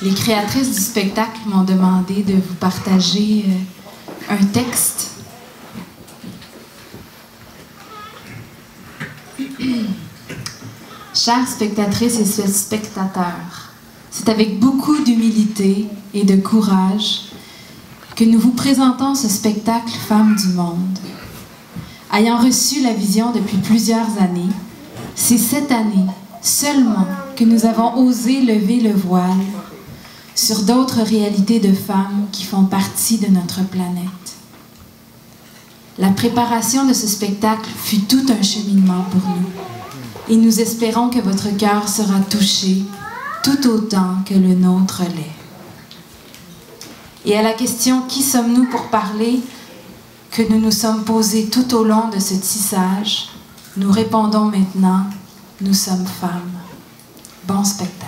Les créatrices du spectacle m'ont demandé de vous partager euh, un texte. Chères spectatrices et spectateurs, c'est avec beaucoup d'humilité et de courage que nous vous présentons ce spectacle Femmes du Monde. Ayant reçu la vision depuis plusieurs années, c'est cette année seulement que nous avons osé lever le voile sur d'autres réalités de femmes qui font partie de notre planète. La préparation de ce spectacle fut tout un cheminement pour nous et nous espérons que votre cœur sera touché tout autant que le nôtre l'est. Et à la question Qui sommes-nous pour parler que nous nous sommes posés tout au long de ce tissage, nous répondons maintenant Nous sommes femmes. Bon spectacle.